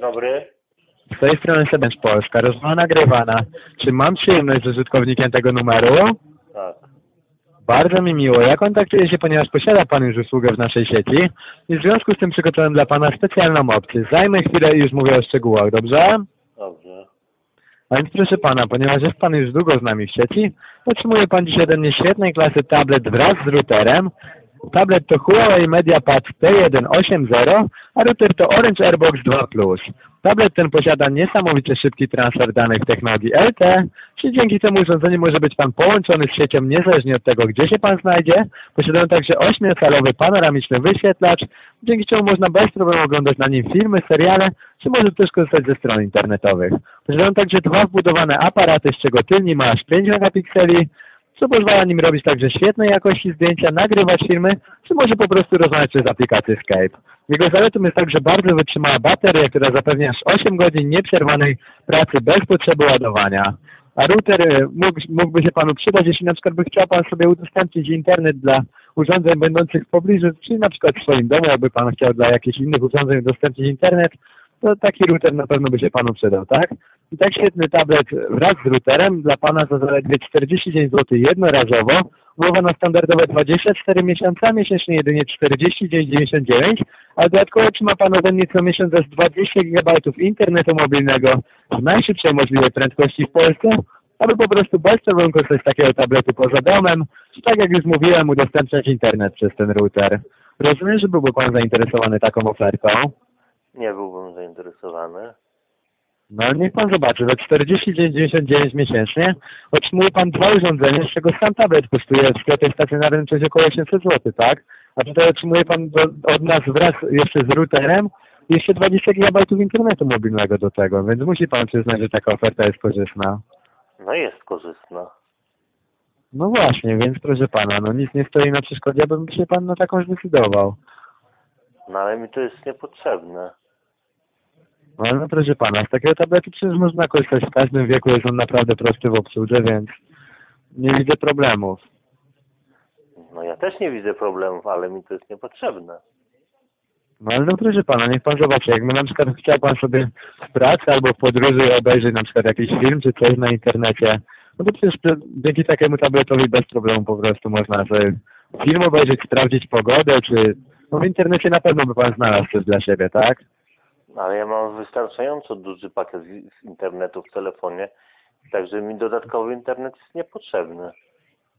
Dobry. Z tej strony Sebenz Polska, rozmowa nagrywana. Czy mam przyjemność z użytkownikiem tego numeru? Tak. Bardzo mi miło. Ja kontaktuję się, ponieważ posiada Pan już usługę w naszej sieci i w związku z tym przygotowałem dla Pana specjalną opcję. Zajmę chwilę i już mówię o szczegółach, dobrze? Dobrze. A więc proszę Pana, ponieważ jest Pan już długo z nami w sieci, otrzymuje Pan dzisiaj ode mnie świetnej klasy tablet wraz z routerem. Tablet to Huawei MediaPad T180, a router to Orange Airbox 2 Plus. Tablet ten posiada niesamowicie szybki transfer danych technologii LTE, czyli dzięki temu urządzeniu może być Pan połączony z siecią niezależnie od tego, gdzie się Pan znajdzie. Posiadają także 8-calowy panoramiczny wyświetlacz, dzięki czemu można bez problemu oglądać na nim filmy, seriale, czy może też korzystać ze stron internetowych. Posiadają także dwa wbudowane aparaty, z czego tylni ma aż 5 megapikseli, co pozwala nim robić także świetnej jakości zdjęcia, nagrywać filmy, czy może po prostu rozmawiać przez aplikację Skype. Jego zaletą jest także bardzo wytrzymała bateria, która zapewnia aż 8 godzin nieprzerwanej pracy bez potrzeby ładowania. A router e, mógł, mógłby się Panu przydać, jeśli na przykład by chciał Pan sobie udostępnić internet dla urządzeń będących w pobliżu, czyli na przykład w swoim domu, jakby Pan chciał dla jakichś innych urządzeń udostępnić internet, to taki router na pewno by się Panu przydał, tak? I tak świetny tablet wraz z routerem dla Pana za zaledwie 49 zł jednorazowo, umowa na standardowe 24 miesiące, miesięcznie jedynie 49,99, a dodatkowo otrzyma Pan ode mnie co miesiąc aż 20 GB internetu mobilnego w najszybszej możliwej prędkości w Polsce, aby po prostu bez problemu korzystać z takiego tabletu poza domem, tak jak już mówiłem, udostępniać internet przez ten router. Rozumiem, że byłby Pan zainteresowany taką ofertą? Nie byłbym zainteresowany. No niech pan zobaczy, za 49,99 miesięcznie otrzymuje pan dwa urządzenia, z czego sam tablet kosztuje w sklepie stacjonarnym coś około 800 zł, tak? A tutaj otrzymuje pan do, od nas wraz jeszcze z routerem jeszcze 20 GB internetu mobilnego do tego, więc musi pan przyznać, że taka oferta jest korzystna. No jest korzystna. No właśnie, więc proszę pana, no nic nie stoi na przeszkodzie, abym się pan na taką zdecydował. No ale mi to jest niepotrzebne. No ale no proszę pana, z takiego tabletu przecież można korzystać w każdym wieku, jest on naprawdę prosty w obsłudze, więc nie widzę problemów. No ja też nie widzę problemów, ale mi to jest niepotrzebne. No ale no proszę pana, niech pan zobaczy, jakby na przykład chciał pan sobie w pracy albo w podróży obejrzeć na przykład jakiś film czy coś na internecie, no to przecież dzięki takiemu tabletowi bez problemu po prostu można sobie film obejrzeć, sprawdzić pogodę, czy no w internecie na pewno by pan znalazł coś dla siebie, tak? Ale ja mam wystarczająco duży pakiet z internetu w telefonie, także mi dodatkowy internet jest niepotrzebny.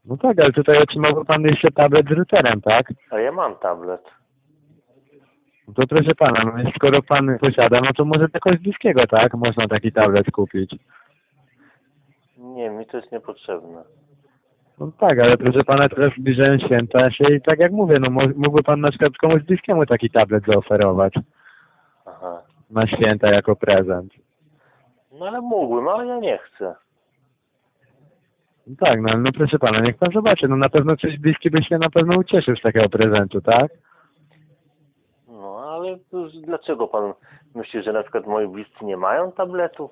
No tak, ale tutaj otrzymałby pan jeszcze tablet z routerem, tak? A ja mam tablet. No to proszę pana, no skoro pan posiada, no to może jakoś bliskiego, tak? Można taki tablet kupić. Nie, mi to jest niepotrzebne. No tak, ale proszę pana, teraz zbliżają święta się i tak jak mówię, no mógłby pan na przykład komuś bliskiemu taki tablet zaoferować. Na święta jako prezent. No ale mógłbym, ale ja nie chcę. No tak, no, no proszę pana, niech pan zobaczy, no na pewno ktoś bliski by się na pewno ucieszył z takiego prezentu, tak? No ale dlaczego pan myśli, że na przykład moi bliscy nie mają tabletu?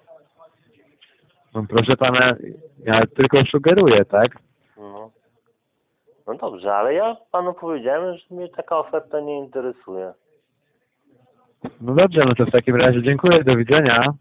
No proszę pana, ja tylko sugeruję, tak? No. No dobrze, ale ja panu powiedziałem, że mnie taka oferta nie interesuje. No dobrze, no to w takim razie dziękuję, do widzenia.